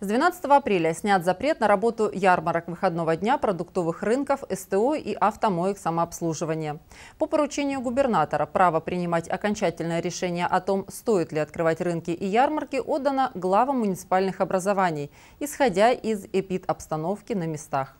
С 12 апреля снят запрет на работу ярмарок выходного дня, продуктовых рынков, СТО и автомоек самообслуживания. По поручению губернатора право принимать окончательное решение о том, стоит ли открывать рынки и ярмарки, отдано главам муниципальных образований, исходя из эпид-обстановки на местах.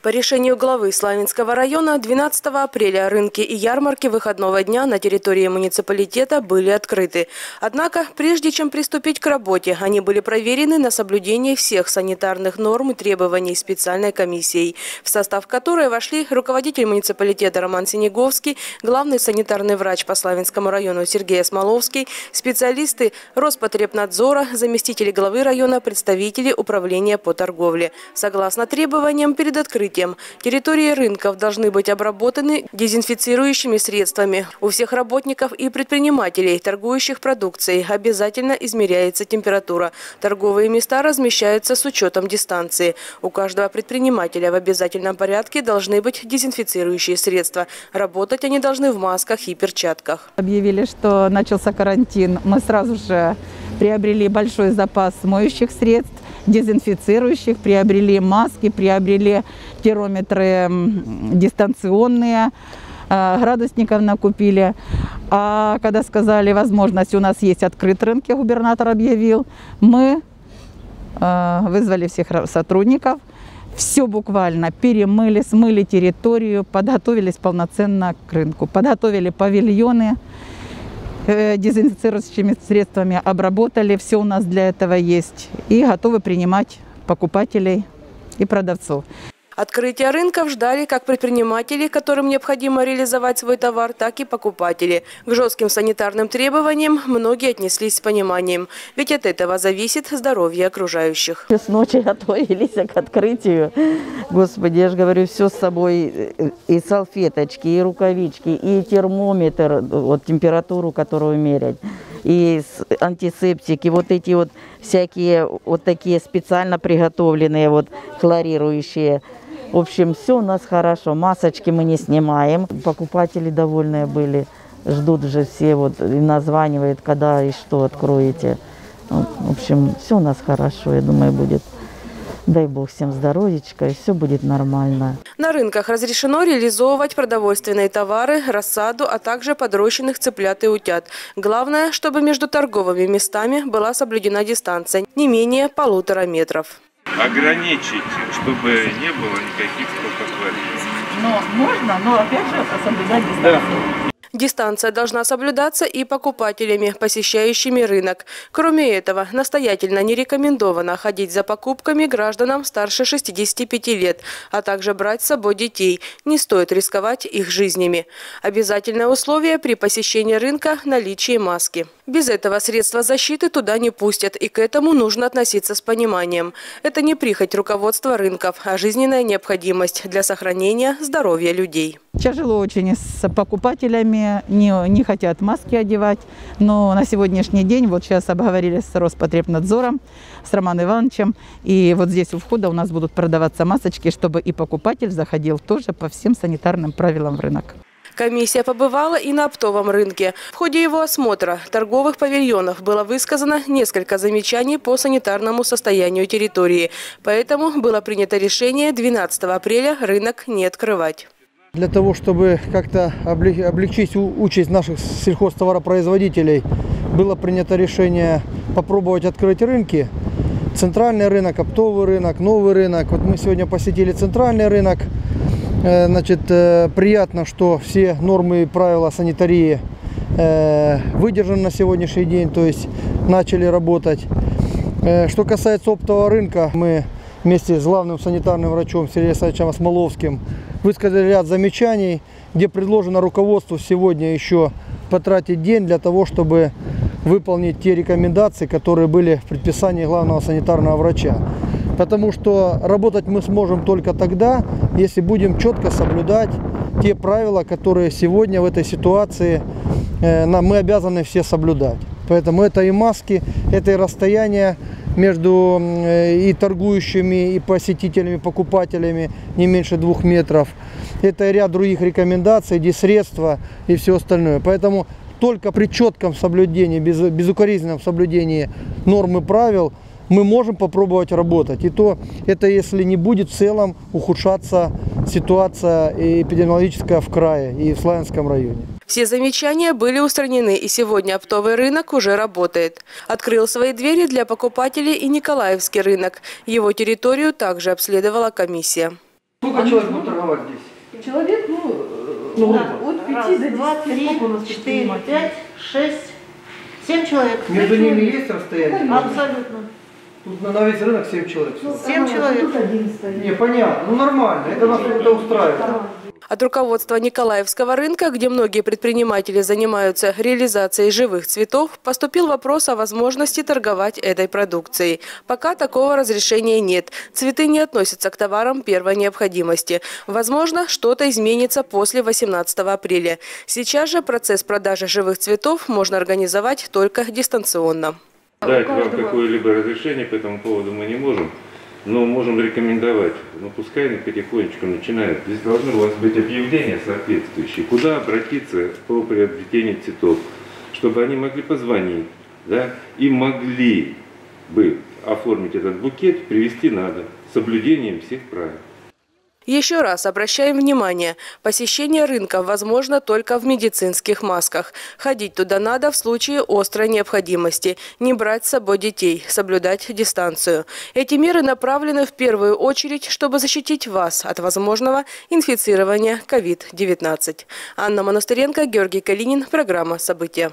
По решению главы Славянского района 12 апреля рынки и ярмарки выходного дня на территории муниципалитета были открыты. Однако, прежде чем приступить к работе, они были проверены на соблюдение всех санитарных норм и требований специальной комиссией, в состав которой вошли руководитель муниципалитета Роман Синеговский, главный санитарный врач по Славянскому району Сергей Смоловский, специалисты Роспотребнадзора, заместители главы района, представители управления по торговле. Согласно требованиям, перед открытием открытием. Территории рынков должны быть обработаны дезинфицирующими средствами. У всех работников и предпринимателей, торгующих продукцией, обязательно измеряется температура. Торговые места размещаются с учетом дистанции. У каждого предпринимателя в обязательном порядке должны быть дезинфицирующие средства. Работать они должны в масках и перчатках. Объявили, что начался карантин. Мы сразу же приобрели большой запас моющих средств, дезинфицирующих, приобрели маски, приобрели термометры дистанционные, э, градусников накупили. А когда сказали, возможность у нас есть открыт рынки, губернатор объявил, мы э, вызвали всех сотрудников, все буквально перемыли, смыли территорию, подготовились полноценно к рынку, подготовили павильоны, дезинфицирующими средствами обработали, все у нас для этого есть, и готовы принимать покупателей и продавцов. Открытие рынков ждали как предприниматели, которым необходимо реализовать свой товар, так и покупатели. К жестким санитарным требованиям многие отнеслись с пониманием, ведь от этого зависит здоровье окружающих. С ночи готовились к открытию. Господи, я же говорю, все с собой, и салфеточки, и рукавички, и термометр, вот температуру, которую мерять и антисептики, вот эти вот всякие вот такие специально приготовленные вот хлорирующие в общем, все у нас хорошо. Масочки мы не снимаем. Покупатели довольные были. Ждут же все, вот, и названивают, когда и что откроете. В общем, все у нас хорошо, я думаю, будет. Дай Бог всем здоровечка, и все будет нормально. На рынках разрешено реализовывать продовольственные товары, рассаду, а также подрощенных цыплят и утят. Главное, чтобы между торговыми местами была соблюдена дистанция не менее полутора метров ограничить, чтобы не было никаких столкновений. Но можно, но опять же соблюдать дистанцию. Да. Дистанция должна соблюдаться и покупателями, посещающими рынок. Кроме этого, настоятельно не рекомендовано ходить за покупками гражданам старше 65 лет, а также брать с собой детей. Не стоит рисковать их жизнями. Обязательное условие при посещении рынка – наличие маски. Без этого средства защиты туда не пустят, и к этому нужно относиться с пониманием. Это не прихоть руководства рынков, а жизненная необходимость для сохранения здоровья людей. Тяжело очень с покупателями, не, не хотят маски одевать, но на сегодняшний день, вот сейчас обговорили с Роспотребнадзором, с Романом Ивановичем, и вот здесь у входа у нас будут продаваться масочки, чтобы и покупатель заходил тоже по всем санитарным правилам в рынок. Комиссия побывала и на оптовом рынке. В ходе его осмотра торговых павильонов было высказано несколько замечаний по санитарному состоянию территории. Поэтому было принято решение 12 апреля рынок не открывать. Для того, чтобы как-то облегчить участь наших сельхозтоваропроизводителей, было принято решение попробовать открыть рынки. Центральный рынок, оптовый рынок, новый рынок. Вот мы сегодня посетили центральный рынок. Э, значит, э, приятно, что все нормы и правила санитарии э, выдержаны на сегодняшний день, то есть начали работать. Что касается оптового рынка, мы вместе с главным санитарным врачом Сергеем Александровичем Осмоловским высказали ряд замечаний, где предложено руководству сегодня еще потратить день для того, чтобы выполнить те рекомендации, которые были в предписании главного санитарного врача. Потому что работать мы сможем только тогда, если будем четко соблюдать те правила, которые сегодня в этой ситуации э, мы обязаны все соблюдать. Поэтому это и маски, это и расстояние между э, и торгующими, и посетителями, покупателями не меньше двух метров. Это ряд других рекомендаций, где средства и все остальное. Поэтому только при четком соблюдении, без, безукоризненном соблюдении норм и правил мы можем попробовать работать. И то это если не будет в целом ухудшаться ситуация эпидемиологическая в крае и в Славянском районе. Все замечания были устранены, и сегодня оптовый рынок уже работает. Открыл свои двери для покупателей и Николаевский рынок. Его территорию также обследовала комиссия. Сколько человек будет торговать здесь? Человек, ну, Ну, да, от 5 Раз, до 10. два, три, Сколько у нас четыре, предпринимателей? пять, шесть, семь человек. Между ними есть расстояние? Абсолютно. Тут на- весь рынок 7 человек. всего. Семь Ага, человек. Тут один стоит. Не, понятно, ну нормально, это нас это устраивает. От руководства Николаевского рынка, где многие предприниматели занимаются реализацией живых цветов, поступил вопрос о возможности торговать этой продукцией. Пока такого разрешения нет. Цветы не относятся к товарам первой необходимости. Возможно, что-то изменится после 18 апреля. Сейчас же процесс продажи живых цветов можно организовать только дистанционно. Дать вам какое-либо разрешение по этому поводу мы не можем, но можем рекомендовать. Ну, пускай они потихонечку начинают. Здесь должны у вас быть объявления соответствующие, куда обратиться по приобретению цветов, чтобы они могли позвонить, да, и могли бы оформить этот букет, привезти на дом соблюдением всех правил. Еще раз обращаем внимание, посещение рынка возможно только в медицинских масках. Ходить туда надо в случае острой необходимости. Не брать с собой детей, соблюдать дистанцию. Эти меры направлены в первую очередь, чтобы защитить вас от возможного инфицирования COVID-19. Анна Монастыренко, Георгий Калинин. Программа «События».